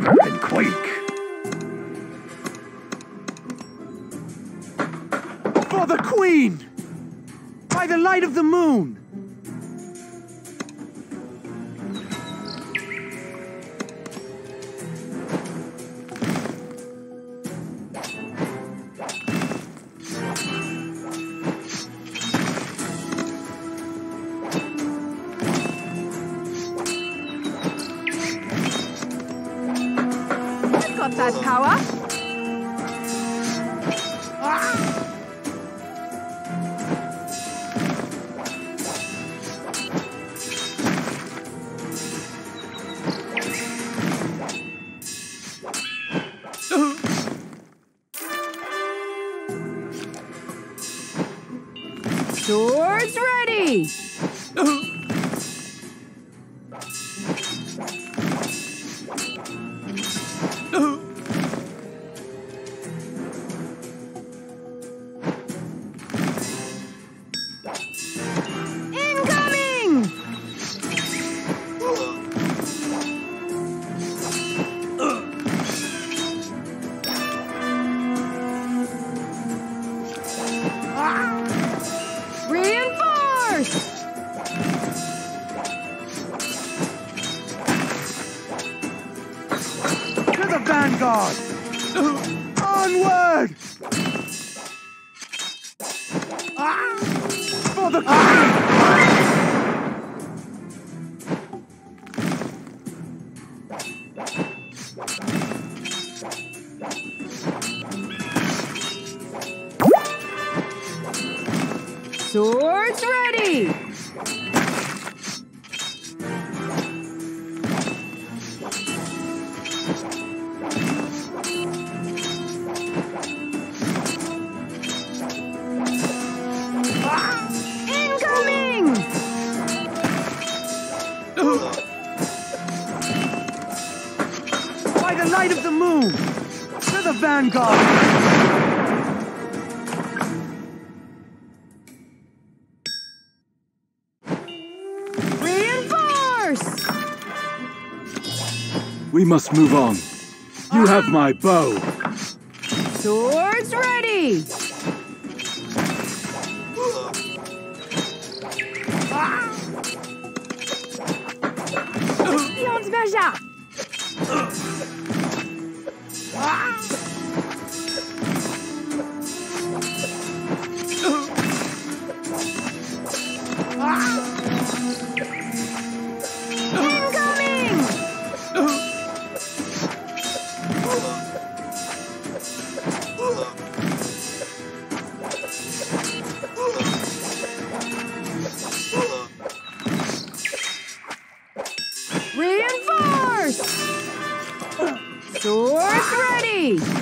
quiver and quake. For the Queen! By the light of the moon! Got that power. Swords ready! Vanguard! Onward! Ah! For the Queen! Swords ready! Vanguard! Reinforce! We must move on. You have my bow. Swords ready! Pions Baja! Reinforce! Swords ready!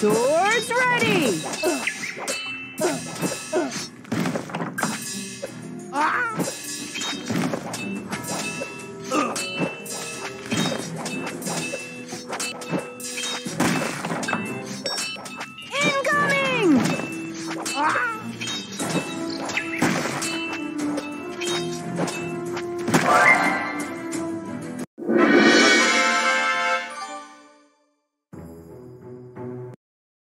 Swords ready!